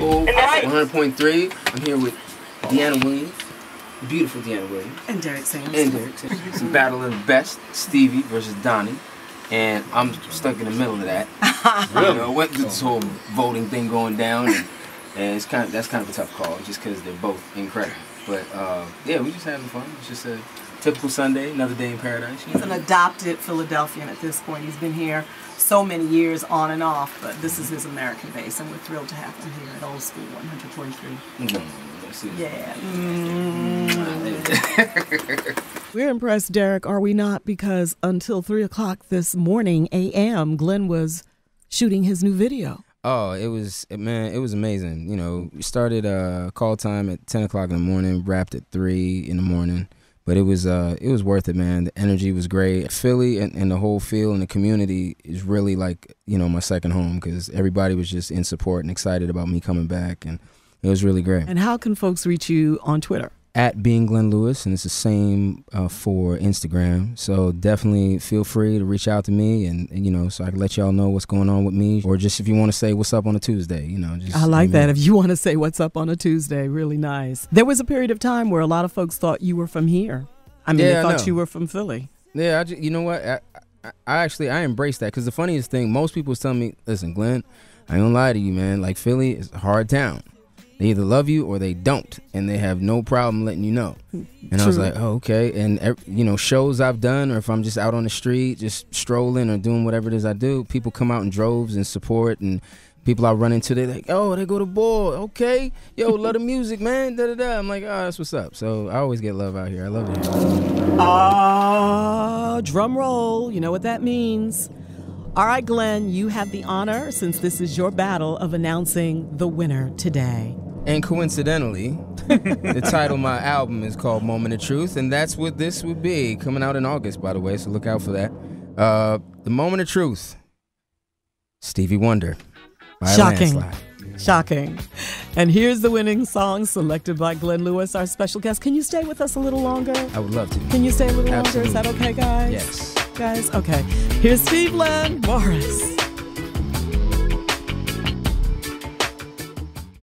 Gospel 100.3. I'm here with Dyana Williams, beautiful Dyana Williams. And Derrick Sams. And Derrick Sams. It's a battle of the best, Stevie versus Donnie. And I'm stuck in the middle of that. really? You know, went through this whole voting thing going down, and, and it's kind of that's kind of a tough call, just because they're both incredible. But uh, yeah, we just having fun. It's just a typical Sunday, another day in paradise. He's an adopted Philadelphian at this point. He's been here so many years on and off, but this is his American base, and we're thrilled to have him here at Old School 143. Mm-hmm. Yeah. Mm. we're impressed, Derrick, are we not? Because until 3 o'clock this morning, a.m., Glenn was shooting his new video. Oh, it was man, it was amazing. You know, we started uh, call time at ten o'clock in the morning, wrapped at three in the morning. But it was uh, it was worth it, man. The energy was great. Philly and, and the whole feel and the community is really like you know my second home because everybody was just in support and excited about me coming back, and it was really great. And how can folks reach you on Twitter? At being Glenn Lewis, and it's the same uh, for Instagram. So definitely feel free to reach out to me, and, and, you know, so I can let y'all know what's going on with me, or just if you want to say what's up on a Tuesday, you know. Just, I like that. If you want to say what's up on a Tuesday, really nice. There was a period of time where a lot of folks thought you were from here. I mean, yeah, they thought you were from Philly. Yeah, I just, you know what? I, I, I actually I embrace that because the funniest thing, most people tell me, listen, Glenn, I ain't gonna lie to you, man. Like Philly is a hard town. They either love you or they don't, and they have no problem letting you know. And True. I was like, oh, okay. And you know, shows I've done, or if I'm just out on the street, just strolling or doing whatever it is I do, people come out in droves and support, and people I run into, they like, oh, they go to ball, okay, yo, love the music, man, da da da. I'm like, oh, that's what's up. So I always get love out here. I love it. Ah, uh, drum roll. You know what that means. All right, Glenn, you have the honor, since this is your battle, of announcing the winner today. And coincidentally, the title of my album is called Moment of Truth, and that's what this would be. Coming out in August, by the way, so look out for that. Uh, the Moment of Truth, Stevie Wonder. Shocking. Shocking. And here's the winning song selected by Glenn Lewis, our special guest. Can you stay with us a little longer? I would love to. Can you stay a little Absolutely. longer? Is that okay, guys? Yes. Guys, okay. Here's Steveland Morris.